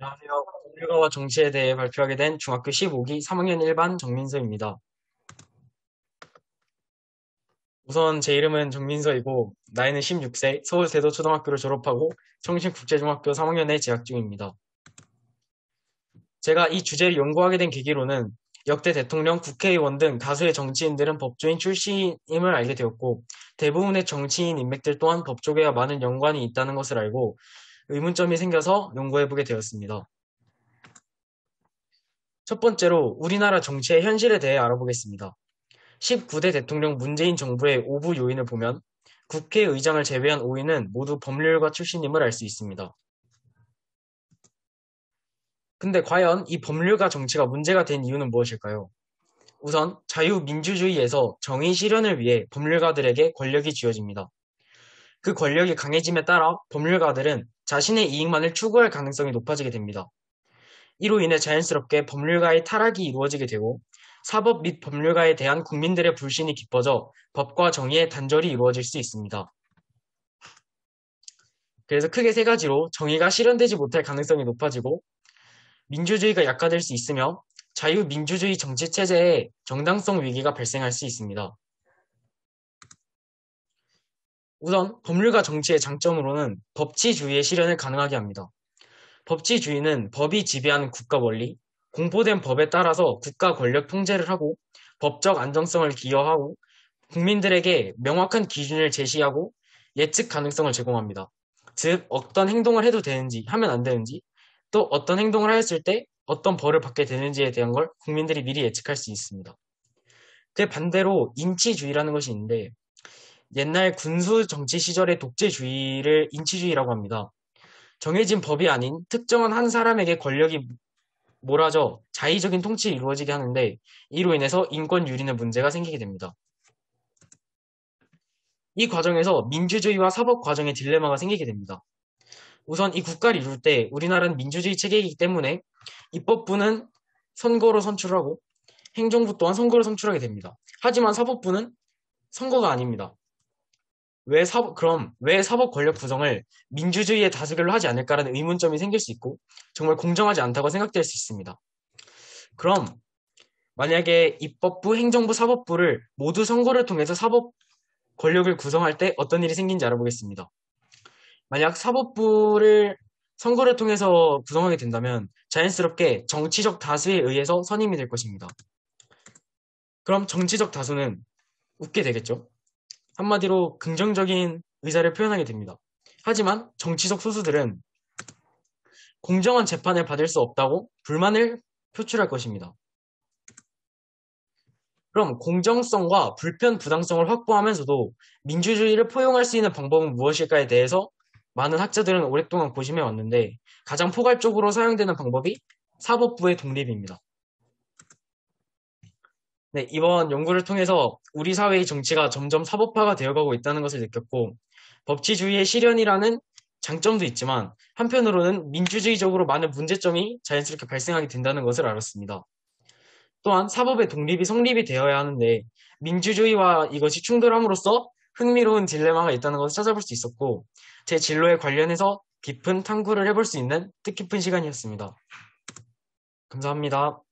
안녕하세요. 법률가와 정치에 대해 발표하게 된 중학교 15기 3학년 1반 정민서입니다. 우선 제 이름은 정민서이고 나이는 16세, 서울 대도초등학교를 졸업하고 청신국제중학교 3학년에 재학 중입니다. 제가 이 주제를 연구하게 된 계기로는 역대 대통령, 국회의원 등 다수의 정치인들은 법조인 출신임을 알게 되었고 대부분의 정치인 인맥들 또한 법조계와 많은 연관이 있다는 것을 알고 의문점이 생겨서 연구해보게 되었습니다. 첫 번째로 우리나라 정치의 현실에 대해 알아보겠습니다. 19대 대통령 문재인 정부의 오부 요인을 보면 국회의장을 제외한 5인은 모두 법률가 출신임을 알 수 있습니다. 근데 과연 이 법률가 정치가 문제가 된 이유는 무엇일까요? 우선 자유민주주의에서 정의 실현을 위해 법률가들에게 권력이 쥐어집니다. 그 권력이 강해짐에 따라 법률가들은 자신의 이익만을 추구할 가능성이 높아지게 됩니다. 이로 인해 자연스럽게 법률가의 타락이 이루어지게 되고 사법 및 법률가에 대한 국민들의 불신이 깊어져 법과 정의의 단절이 이루어질 수 있습니다. 그래서 크게 세 가지로 정의가 실현되지 못할 가능성이 높아지고 민주주의가 약화될 수 있으며 자유민주주의 정치체제에 정당성 위기가 발생할 수 있습니다. 우선 법률가 정치의 장점으로는 법치주의의 실현을 가능하게 합니다. 법치주의는 법이 지배하는 국가 원리, 공포된 법에 따라서 국가 권력 통제를 하고 법적 안정성을 기여하고 국민들에게 명확한 기준을 제시하고 예측 가능성을 제공합니다. 즉, 어떤 행동을 해도 되는지, 하면 안 되는지, 또 어떤 행동을 하였을 때 어떤 벌을 받게 되는지에 대한 걸 국민들이 미리 예측할 수 있습니다. 그 반대로 인치주의라는 것이 있는데 옛날 군수 정치 시절의 독재주의를 인치주의라고 합니다. 정해진 법이 아닌 특정한 한 사람에게 권력이 몰아져 자의적인 통치를 이루어지게 하는데 이로 인해서 인권 유린의 문제가 생기게 됩니다. 이 과정에서 민주주의와 사법 과정의 딜레마가 생기게 됩니다. 우선 이 국가를 이룰 때 우리나라는 민주주의 체계이기 때문에 입법부는 선거로 선출하고 행정부 또한 선거로 선출하게 됩니다. 하지만 사법부는 선거가 아닙니다. 왜 사법, 그럼 왜 사법 권력 구성을 민주주의의 다수결로 하지 않을까라는 의문점이 생길 수 있고 정말 공정하지 않다고 생각될 수 있습니다. 그럼 만약에 입법부, 행정부, 사법부를 모두 선거를 통해서 사법 권력을 구성할 때 어떤 일이 생긴지 알아보겠습니다. 만약 사법부를 선거를 통해서 구성하게 된다면 자연스럽게 정치적 다수에 의해서 선임이 될 것입니다. 그럼 정치적 다수는 웃게 되겠죠. 한마디로 긍정적인 의사를 표현하게 됩니다. 하지만 정치적 소수들은 공정한 재판을 받을 수 없다고 불만을 표출할 것입니다. 그럼 공정성과 불편 부당성을 확보하면서도 민주주의를 포용할 수 있는 방법은 무엇일까에 대해서 많은 학자들은 오랫동안 고심해 왔는데 가장 포괄적으로 사용되는 방법이 사법부의 독립입니다. 네, 이번 연구를 통해서 우리 사회의 정치가 점점 사법화가 되어가고 있다는 것을 느꼈고 법치주의의 실현이라는 장점도 있지만 한편으로는 민주주의적으로 많은 문제점이 자연스럽게 발생하게 된다는 것을 알았습니다. 또한 사법의 독립이 성립이 되어야 하는데 민주주의와 이것이 충돌함으로써 흥미로운 딜레마가 있다는 것을 찾아볼 수 있었고 제 진로에 관련해서 깊은 탐구를 해볼 수 있는 뜻깊은 시간이었습니다. 감사합니다.